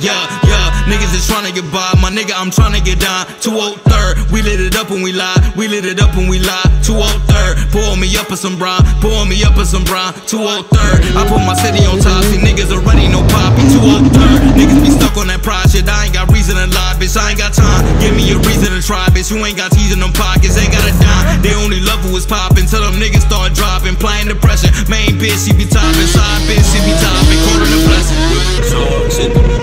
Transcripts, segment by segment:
Yeah, yeah, niggas is tryna get by. My nigga, I'm tryna get down. 203rd, we lit it up when we lie. We lit it up when we lie. 203rd, pour me up with some brown. Pour me up with some brown. 203rd, I put my city on top. See niggas already know poppy. 203rd, niggas be stuck on that pride shit. I ain't got reason to lie, bitch. I ain't got time. Give me a reason to try, bitch. You ain't got teeth in them pockets. Ain't got a dime. They only love who is popping. Till them niggas start dropping. Playing depression. Main bitch, she be. Side bitch, she be topping. Quarter the blessing. So, shit.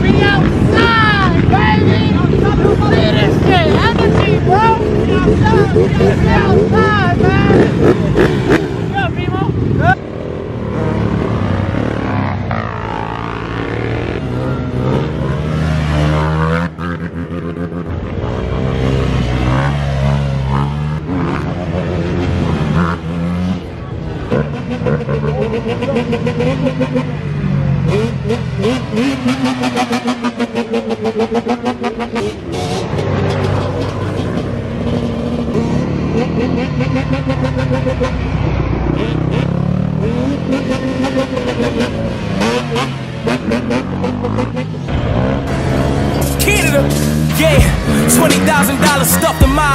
We outside, baby! See this shit, energy, bro! We outside, we outside, man! Yeah, people! Canada. Yeah, twenty thousand dollars stuffed in my.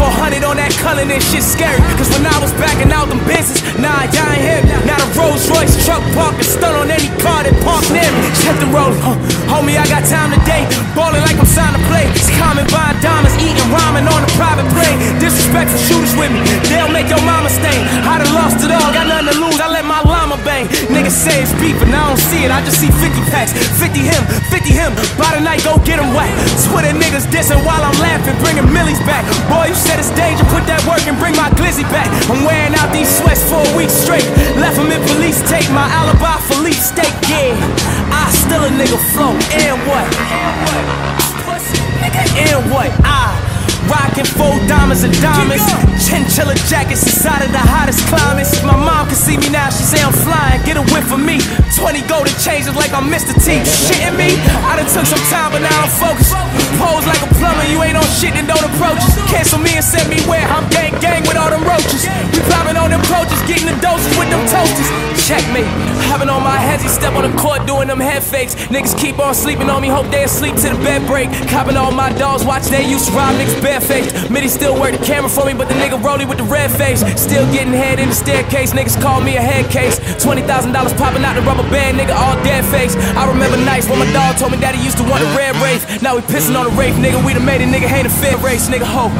Four hundred on that Cullen and shit scary. Cause when I was backing out them business, nah, y'all ain't me. Now the Rolls Royce truck park and on any car that park near me. Check the road, huh? I got time today. Ballin' like I'm signed to play. It's common buying diamonds, eating ramen on a private plane. Disrespectful shooters with me, they'll make your mama stain. I done lost it all, got nothing to lose. I let my llama bang. Niggas say it's beef, but I don't see it. I just see 50 packs, 50 him, 50 him. By the night, go get him whack. Twitter niggas dissing while I'm laughing, bringing millies back. Boy, you said it's danger, put that work and bring my glizzy back. I'm wearing out these sweats for a week straight. Left him in police tape, my alibi for leaf steak, yeah. A nigga flow, and what? And what? I rockin' four diamonds and diamonds. Chinchilla jackets inside of the hottest climates. My mom can see me now, she say I'm flying. Get a whiff for me. 20 golden changes like I'm Mr. T. Shitting me? I done took some time, but now I'm focused. Pose like a plumber, you ain't on shit and don't approach us. Cancel me and send me where I'm gang gang with all them roaches. We popping on them approaches, getting the doses with them toasters. Checkmate. Having on my heads, he step on the court doing them head fakes. Niggas keep on sleeping on me, hope they asleep till the bed break. Copping all my dogs, watch they used to rob niggas barefaced. Mitty still work the camera for me, but the nigga rolling with the red face. Still getting head in the staircase, niggas call me a head case. $20,000 popping out the rubber band, nigga, all dead face. I remember nights when my dog told me that he used to want a red race. Now we pissing on the race, nigga, we done made a nigga hate a fair race, nigga, ho.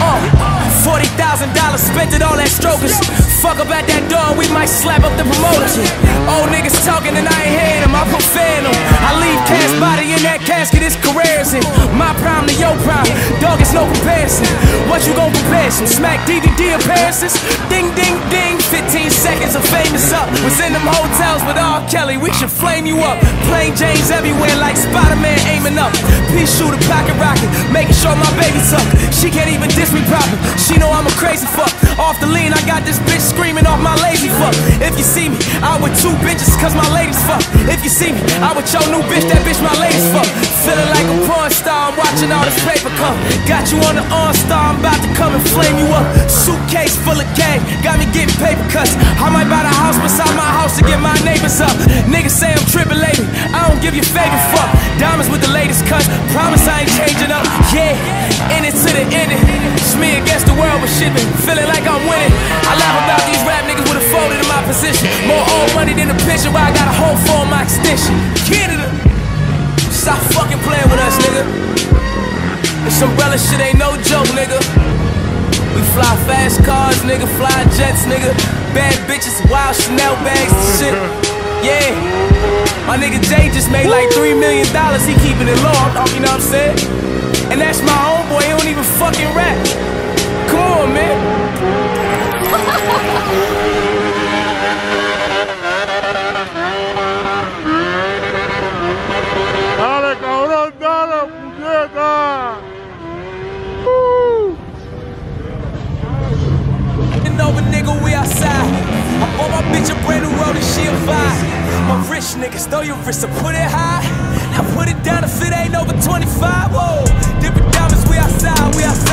Uh, Forty thousand dollars spent it all that strokers. Fuck up at that door, we might slap up the promoters. Old niggas talking and I ain't hearing them, I profane them. I leave cash body in that casket, his career's in. My prime to your prime, dog, it's no comparison. What you gon' compare? Some smack DVD appearances? Ding, ding, ding, 15 seconds of famous up. Was in them hotels with R. Kelly, we should flame you up. Plain James everywhere like Spider-Man aiming up. Pea shooter, pocket rocket, making sure my baby's up. She can't even diss me proper. She know I'm a crazy fuck. Off the lean, I got this bitch screaming off my lazy fuck. If you see me, I with two bitches, cause my ladies fuck. If you see me, I with your new bitch, that bitch my ladies fuck. Feeling like a porn star, I'm watching all this paper come. Got you on the on star, I'm about to come and flame you up. Suitcase full of gang, got me getting paper cuts. I might buy the house beside my house to get my neighbors up. Niggas say I'm trippin' lady, I don't give you favorite fuck. Diamonds with the latest cuts, promise I been feeling like I'm winning. I laugh about these rap niggas with a folded in my position. More old money than a picture why I got a whole for my extension. Canada, stop fucking playing with us, nigga. This umbrella shit ain't no joke, nigga. We fly fast cars, nigga, fly jets, nigga. Bad bitches, wild Chanel bags and shit. Yeah. My nigga Jay just made like three million dollars. He keeping it low, you know what I'm saying? And that's my homeboy. He don't even fucking rap. she a vibe. My rich niggas, throw your wrist and put it high. Now put it down if it ain't over 25. Whoa, different diamonds, we outside, we outside.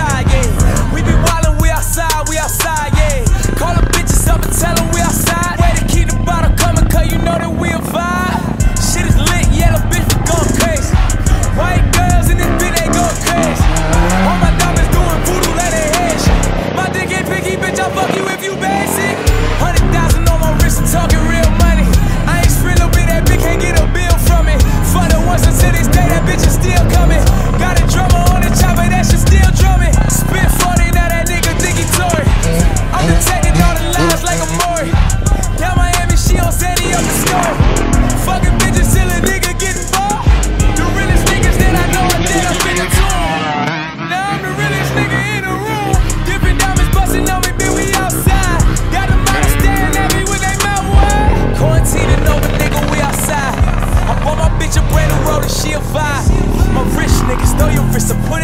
disappointed.